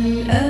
and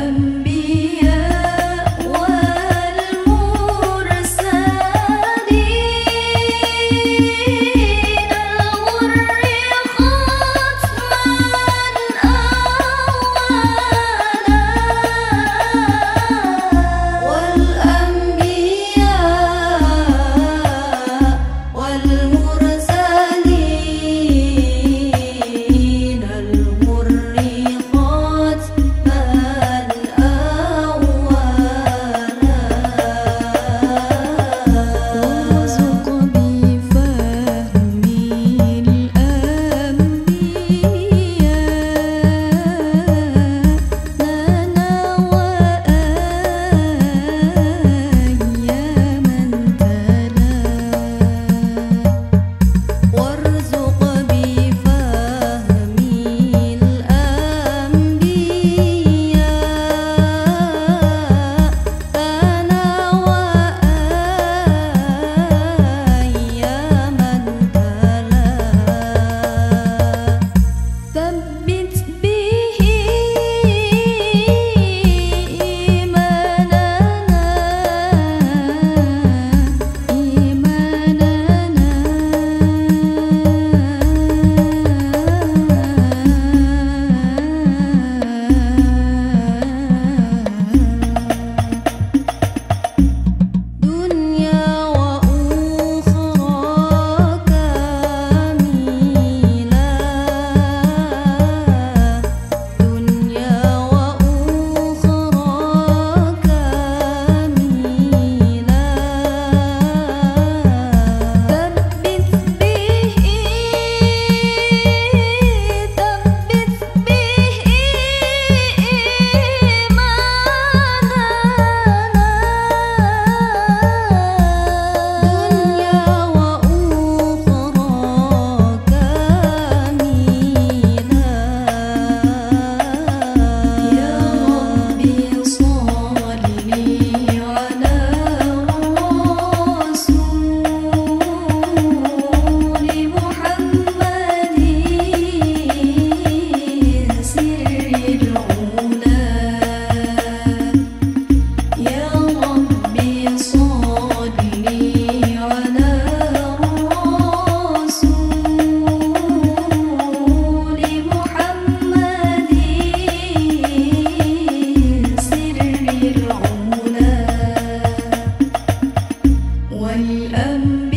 and